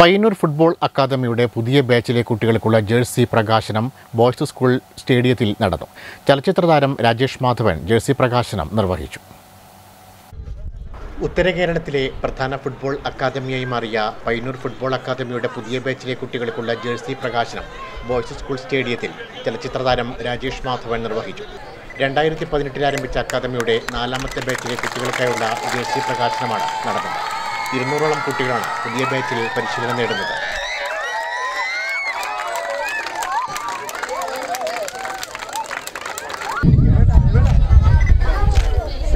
Payyanur football അക്കാദമിയുടെ പുതിയ ബാച്ചിലെ കുട്ടികൾക്കുള്ള ജേഴ്സി പ്രകാശനം ബോയ്സ് സ്കൂൾ സ്റ്റേഡിയത്തിൽ നടന്നു. ചലച്ചിത്ര താരം രാജേഷ് മാധവൻ ജേഴ്സി പ്രകാശനം നിർവഹിച്ചു. ഉത്തര കേരളത്തിലെ പ്രധാന ഫുട്ബോൾ അക്കാദമിയായി മാറിയ പയ്യന്നൂർ ഫുട്ബോൾ അക്കാദമിയുടെ പുതിയ ബാച്ചിലെ കുട്ടികൾക്കുള്ള ജേഴ്സി പ്രകാശനം ബോയ്സ് സ്കൂൾ സ്റ്റേഡിയത്തിൽ ചലച്ചിത്ര താരം രാജേഷ് മാധവൻ നിർവഹിച്ചു. രണ്ടായിരത്തി പതിനെട്ടിൽ ആരംഭിച്ച അക്കാദമിയുടെ നാലാമത്തെ ബാച്ചിലെ കുട്ടികൾക്കായുള്ള ജേഴ്സി പ്രകാശനമാണ് നടന്നത്. ഇരുന്നൂറോളം കുട്ടികളാണ് പുതിയ ബാച്ചിൽ പരിശീലനം നേടുന്നത്.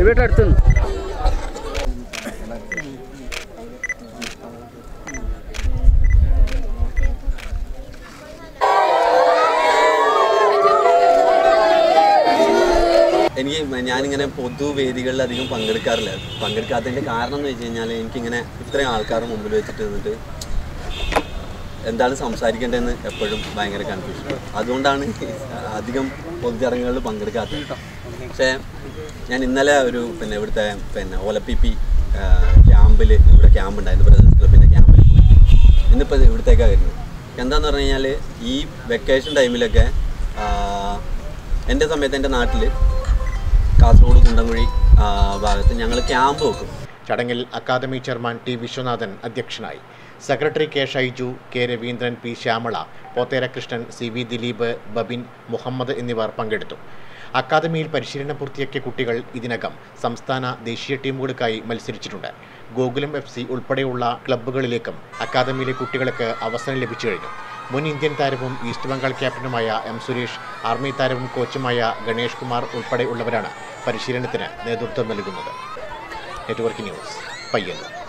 ഇവിടെ എനിക്ക് ഞാനിങ്ങനെ പൊതുവേദികളിൽ അധികം പങ്കെടുക്കാറില്ല. പങ്കെടുക്കാത്തതിന്റെ കാരണം എന്ന് വെച്ച് കഴിഞ്ഞാൽ എനിക്കിങ്ങനെ ഇത്രയും ആൾക്കാരുടെ മുമ്പിൽ വെച്ചിട്ട് നിന്നിട്ട് എന്താണ് സംസാരിക്കേണ്ടതെന്ന് എപ്പോഴും ഭയങ്കര കൺഫ്യൂഷൻ അതുകൊണ്ടാണ് അധികം പൊതുചടങ്ങുകളിൽ പങ്കെടുക്കാത്തത്. പക്ഷേ ഞാൻ ഇന്നലെ ഒരു പിന്നെ ഇവിടുത്തെ പിന്നെ ഒലപ്പിപ്പി ക്യാമ്പിൽ ഇവിടെ ക്യാമ്പ് ഉണ്ടായിരുന്നു. ബ്രദേഴ്സ് പിന്നെ ക്യാമ്പിൽ പോയി. ഇന്നിപ്പോൾ ഇവിടത്തേക്കാണ് വരുന്നത്. എന്താണെന്ന് പറഞ്ഞു കഴിഞ്ഞാൽ ഈ വെക്കേഷൻ ടൈമിലൊക്കെ എന്റെ സമയത്ത് എന്റെ നാട്ടിൽ കാസർഗോഡ് കുണ്ടംകുഴി ഭാഗത്ത് ഞങ്ങൾ ക്യാമ്പ് വെക്കും. ചടങ്ങിൽ അക്കാദമി ചെയർമാൻ ടി വിശ്വനാഥൻ അധ്യക്ഷനായി. Secretary K Shaiju K Raveendran P Shyamala Pothera Krishnan C V Dileep Babin Muhammad എന്നിവർ പങ്കെടുത്തു. അക്കാദമിയിൽ പരിശീലനം പൂർത്തിയാക്കിയ കുട്ടികൾ ഇതിനകം സംസ്ഥാന ദേശീയ ടീമുകൾക്കായി മത്സരിച്ചിട്ടുണ്ട്. ഗോകുലം എഫ് സി ഉൾപ്പെടെയുള്ള ക്ലബ്ബുകളിലേക്കും അക്കാദമിയിലെ കുട്ടികൾക്ക് അവസരം ലഭിച്ചു കഴിഞ്ഞു. മുൻ ഇന്ത്യൻ താരവും ഈസ്റ്റ് ബംഗാൾ ക്യാപ്റ്റനുമായ എം സുരേഷ് ആർമി താരവും കോച്ചുമായ ഗണേഷ് കുമാർ ഉൾപ്പെടെയുള്ളവരാണ് പരിശീലനത്തിന് നേതൃത്വം നൽകുന്നത്. Network news Payyanur.